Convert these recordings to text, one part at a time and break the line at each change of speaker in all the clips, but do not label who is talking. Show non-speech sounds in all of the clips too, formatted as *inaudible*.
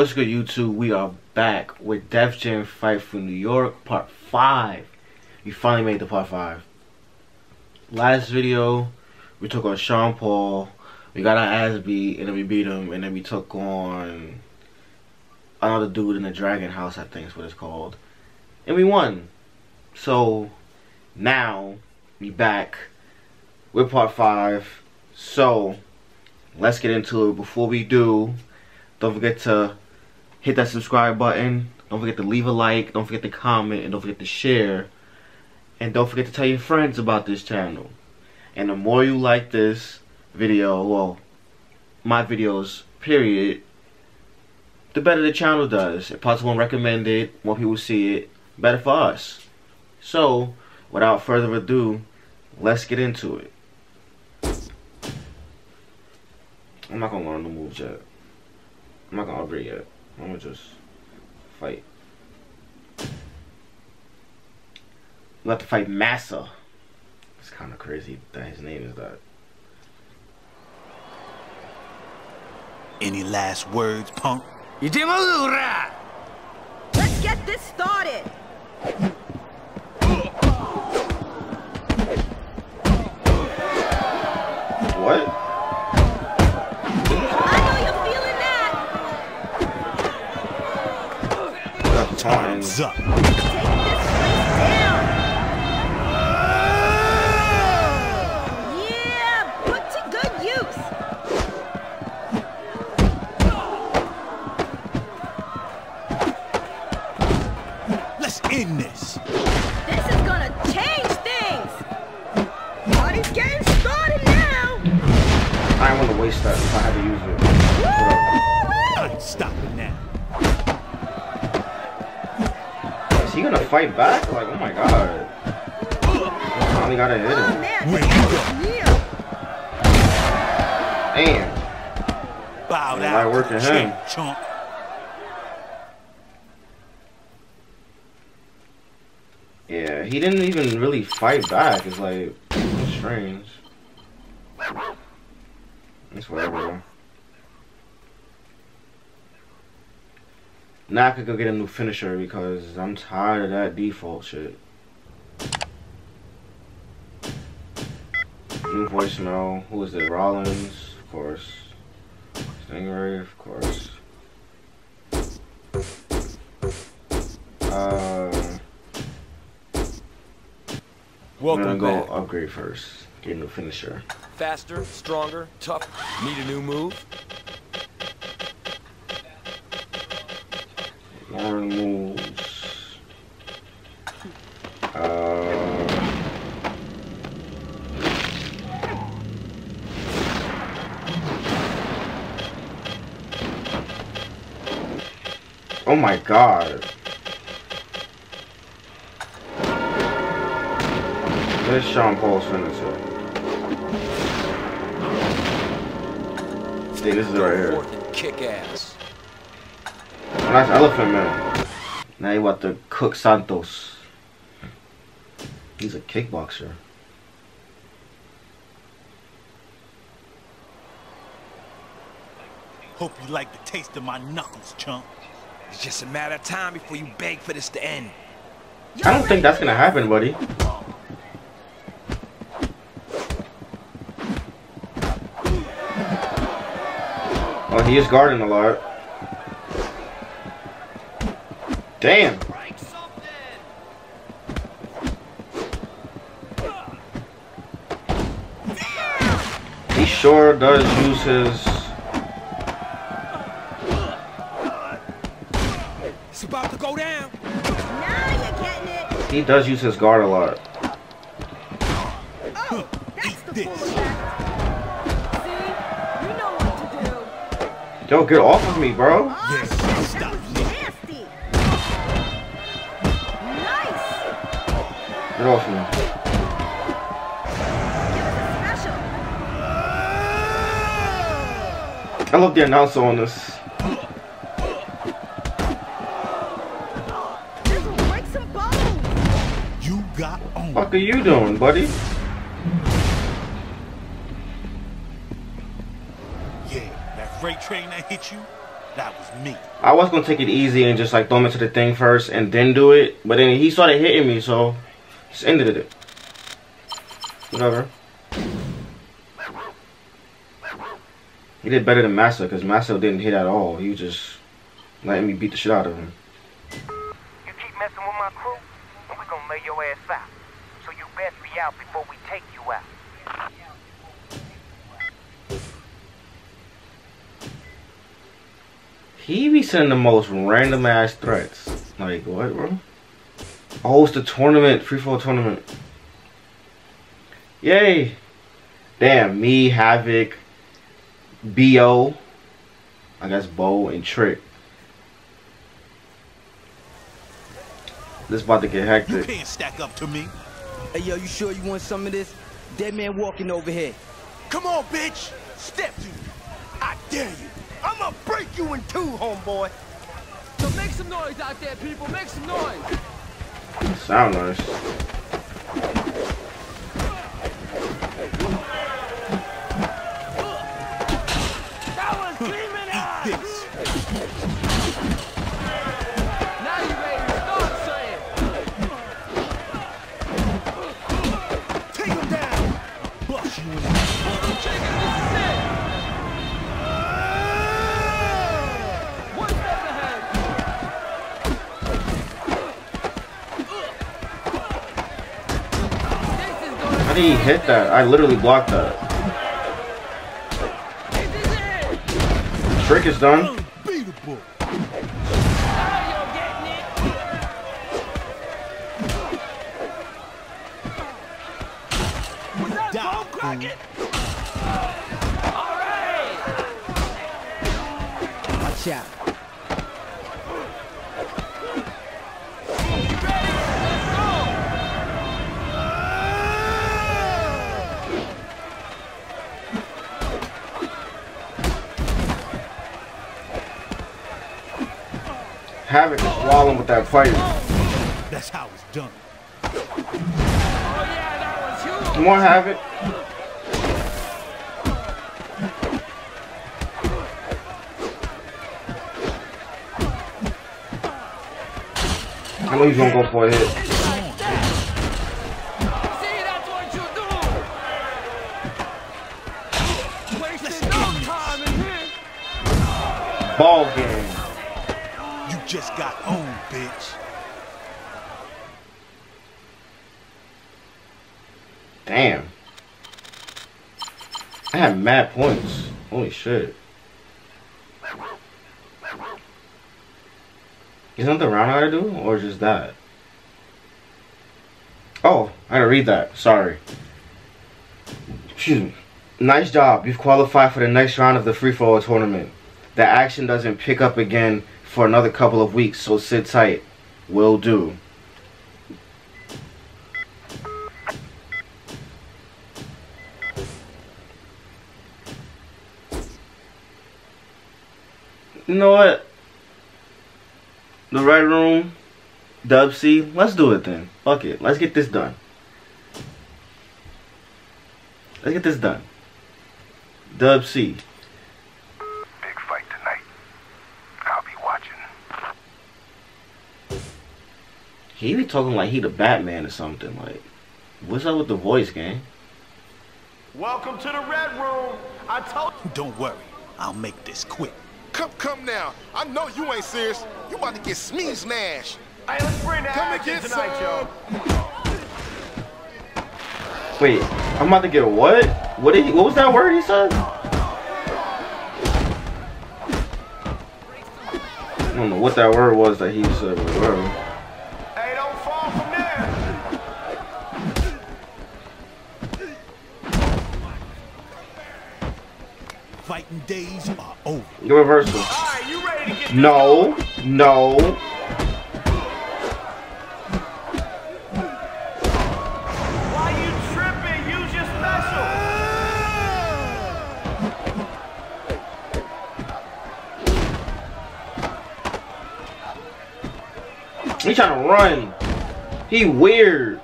What's good, YouTube? We are back with Def Jam Fight for New York, Part 5. We finally made the Part 5. Last video, we took on Sean Paul. We got our ass beat, and then we beat him, and then we took on another dude in the Dragon House, I think is what it's called. And we won. So, now, we back with Part 5. So, let's get into it. Before we do, don't forget to hit that subscribe button. Don't forget to leave a like. Don't forget to comment. And don't forget to share. And don't forget to tell your friends about this channel. And the more you like this video, well, my videos, period, the better the channel does. If possible, recommend it. More people see it. Better for us. So, without further ado, let's get into it. I'm not gonna learn the moves yet. I'm not gonna upgrade yet. I'm gonna just fight. I'm about to fight Massa. It's kind of crazy that his name is that.
Any last words, punk?
You did my
Let's get this
started.
だ fight back? Like, oh my god. I finally gotta hit him.
man,
Where
this
you
is near.
Damn.
Bow
Yeah,
down.
light work
to
to him. Yeah, he didn't even really fight back. It's like, strange. It's whatever. Now I could go get a new finisher because I'm tired of that default shit. New voicemail. Who is it? Rollins, of course. Stingray, of course. Uh, I'm
Welcome
gonna go
back.
upgrade first. Get a new finisher.
Faster, stronger, tough. Need a new move?
More moves. Uh, oh my god. There's Sean Paul's finisher. See, this is right here.
Kick ass.
Nice elephant man. Now you about to cook Santos. He's a kickboxer.
Hope you like the taste of my knuckles, chump.
It's just a matter of time before you beg for this to end.
I don't think that's gonna happen, buddy. Oh, he is guarding a lot. Damn. He sure does use his.
It's about to go down.
Now you're getting it.
He does use his guard a lot.
Oh, that's the
this.
full effect. See, you know what to do.
Yo, get off of me, bro. Get off of me.
Give us a special.
I love the announcer on this.
This will break some bones.
You got on.
Fuck are you doing, buddy?
Yeah, that freight train that hit you, That was me.
I was gonna take it easy and just like throw him into the thing first and then do it, but then he started hitting me, so just ended it. Whatever. He did better than Massa because Massa didn't hit at all. He was just letting me beat the shit out of him.
You keep messing with my crew, and we gonna lay your ass out. So you best be out before we take you out.
He be sending the most random ass threats. Like what, bro? Oh, it's the tournament, free fall tournament. Yay! Damn, me, Havoc, Bo, I guess Bo and Trick. This about to get
You
hectic.
can't stack up to me.
Hey, yo, you sure you want some of this? Dead man walking over here.
Come on, bitch. Step to me. I dare you. I'ma break you in two, homeboy.
So make some noise out there, people. Make some noise.
Sound nice. How did he hit that? I literally blocked that.
It.
Trick is done.
unbeatable.
Now you're getting it.
Die, fool.
All right.
Watch out.
You ready? Let's go.
Havoc is walling with that fight.
That's how it's done.
Oh yeah, that was huge.
Come on, Havoc. I know he's gonna go for a hit.
See, that's what you do. Wasting no time in here.
Ball game.
You just got owned, bitch.
Damn. I had mad points. Holy shit. Is that the round I do? Or just that? Oh, I gotta read that. Sorry. Excuse me. Nice job. You've qualified for the next round of the free for all tournament. The action doesn't pick up again for another couple of weeks, so sit tight. Will do. You know what? The Red Room, Dub C, let's do it then. Fuck it. Let's get this done. Let's get this done. Dub C.
Big fight tonight. I'll be watching.
He be talking like he the Batman or something. Like, what's up with the voice, gang?
Welcome to the Red Room. I told you.
Don't worry. I'll make this quick.
Come, come now. I know you ain't serious. You about to get sneeze nash.
Hey, let's bring the
Come and
action
get
tonight,
some.
yo.
Wait, I'm about to get what? What did he? What was that word he said? I don't know what that word was that he said. But whatever.
Hey, don't fall from there.
Fighting days are over.
Good reversal.
All right, you ready to get
No, no.
Why you tripping? Use your special.
He trying to run. He weird.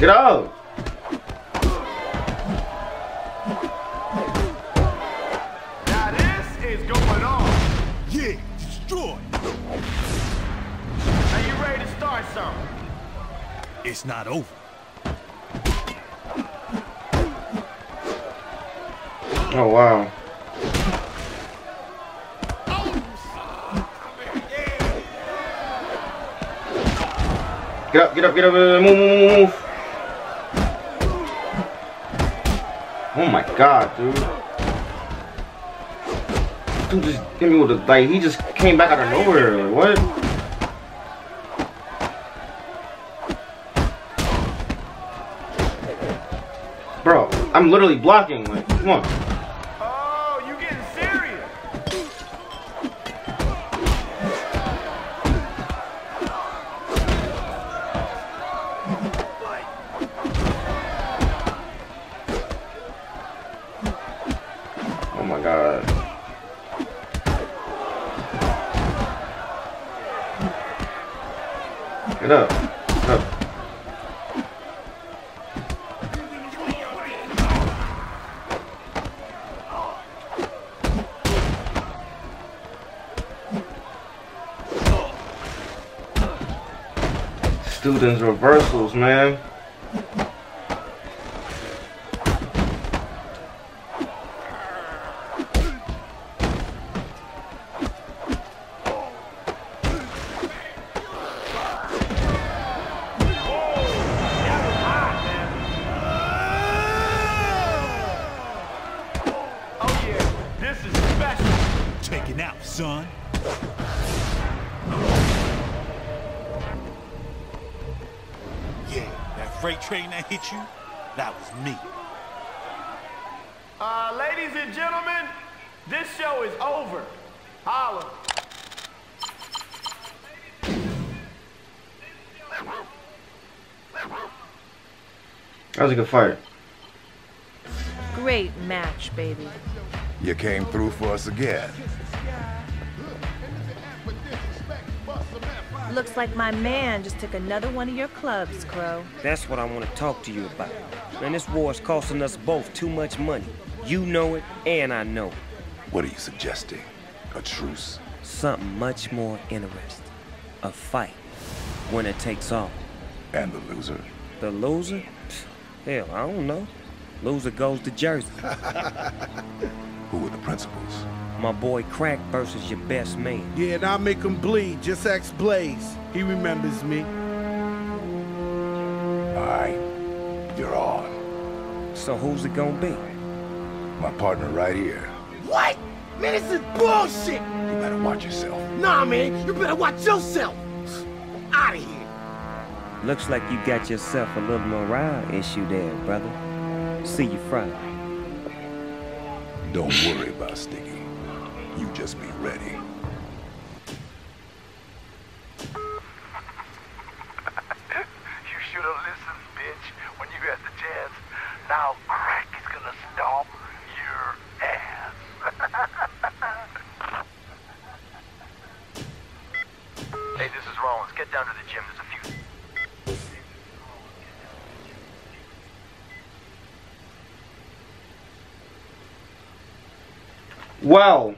Get up.
It's not over.
Oh wow. Get up, get up, get up, move, move, move, move. Oh my god, dude. Dude just hit me with a, like, he just came back out of nowhere. Like, what? I'm literally blocking. Like, come on.
Oh, you getting serious?
Oh my god. Get up. Students reversals, man.
Freight train that hit you, that was me.
Uh, ladies and gentlemen, this show is over. Holla.
That was a good fight.
Great match, baby.
You came through for us again.
Looks like my man just took another one of your clubs, Crow.
That's what I want to talk to you about. Man, this war is costing us both too much money. You know it, and I know it.
What are you suggesting? A truce?
Something much more interesting. A fight. Winner takes all.
And the loser?
The loser? Hell, I don't know. Loser goes to Jersey. *laughs*
Who were the principals?
My boy Crack versus your best man.
Yeah, and I'll make him bleed. Just ask Blaze. He remembers me.
All right, you're on.
So who's it gonna be?
My partner right here.
What? Man, this is bullshit!
You better watch yourself.
Nah, man, you better watch yourself! Out of here!
Looks like you got yourself a little morale issue there, brother. See you Friday.
Don't worry about Sticky. You just be ready.
You should have listened, bitch, when you had the chance. Now crack is gonna stomp your ass. hey, this is Rollins. Get down to the gym. There's a few.
Well,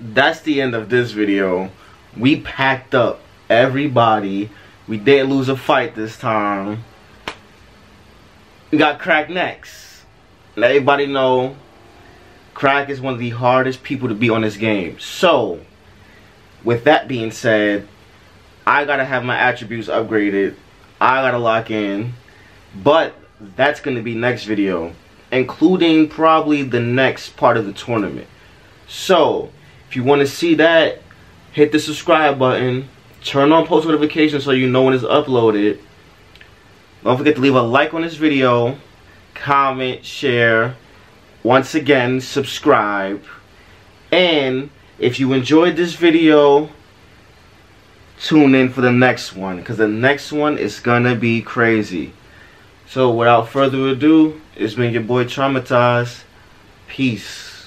that's the end of this video. We packed up everybody. We didn't lose a fight this time. We got Crack next. Let everybody know Crack is one of the hardest people to beat on this game. So, with that being said, I gotta have my attributes upgraded. I gotta lock in. But that's gonna be next video including probably the next part of the tournament. So, if you want to see that, hit the subscribe button, turn on post notifications so you know when it's uploaded. Don't forget to leave a like on this video, comment, share, once again, subscribe. And if you enjoyed this video, tune in for the next one because the next one is gonna be crazy. So without further ado, it's been your boy Traumatixe. Peace.